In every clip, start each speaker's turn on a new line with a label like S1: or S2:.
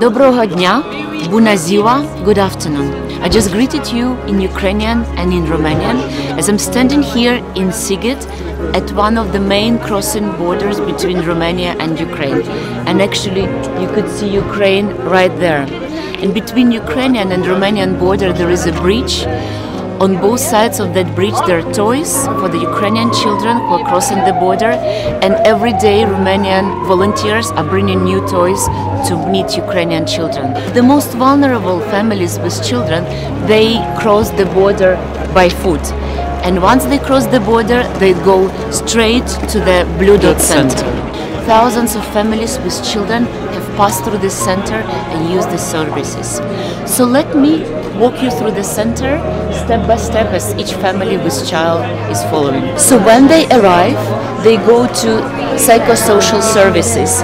S1: Доброго дня, Bunaziwa, good afternoon. I just greeted you in Ukrainian and in Romanian as I'm standing here in Sighet at one of the main crossing borders between Romania and Ukraine. And actually, you could see Ukraine right there. And between Ukrainian and Romanian border, there is a bridge on both sides of that bridge, there are toys for the Ukrainian children who are crossing the border, and every day Romanian volunteers are bringing new toys to meet Ukrainian children. The most vulnerable families with children, they cross the border by foot. And once they cross the border, they go straight to the Blue Dot Center. Thousands of families with children have passed through this center and used the services. So let me walk you through the center step by step as each family with child is following. So when they arrive, they go to psychosocial services.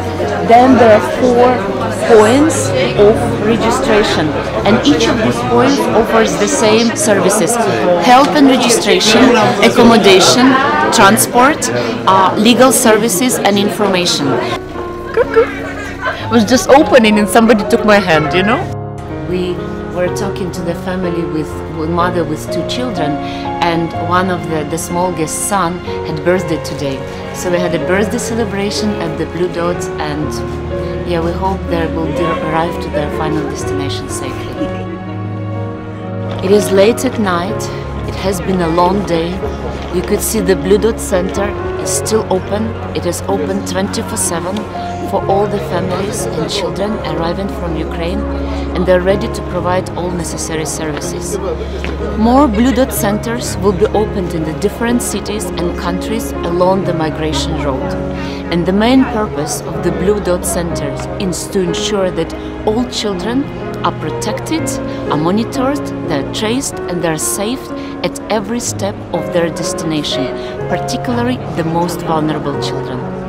S1: Then there are four points of registration and each of these points offers the same services help and registration accommodation transport uh, legal services and information Cuckoo. I was just opening and somebody took my hand you know we were talking to the family with, with mother with two children and one of the, the smallest son had birthday today. So we had a birthday celebration at the blue dots and yeah we hope they will arrive to their final destination safely. It is late at night. It has been a long day. You could see the blue dot center is still open. It is open 24 7 for all the families and children arriving from Ukraine and they're ready to provide all necessary services. More Blue Dot centers will be opened in the different cities and countries along the migration road. And the main purpose of the Blue Dot centers is to ensure that all children are protected, are monitored, they're traced and they're safe at every step of their destination, particularly the most vulnerable children.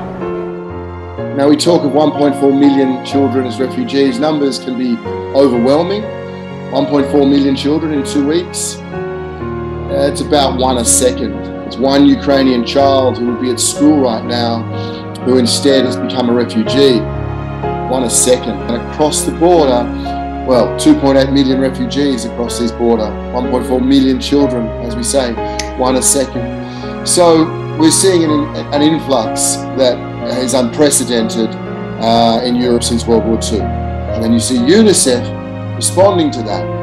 S2: Now, we talk of 1.4 million children as refugees. Numbers can be overwhelming. 1.4 million children in two weeks. Uh, it's about one a second. It's one Ukrainian child who would be at school right now who instead has become a refugee. One a second. And across the border, well, 2.8 million refugees across this border, 1.4 million children, as we say, one a second. So we're seeing an, an influx that is unprecedented uh, in Europe since World War II. And then you see UNICEF responding to that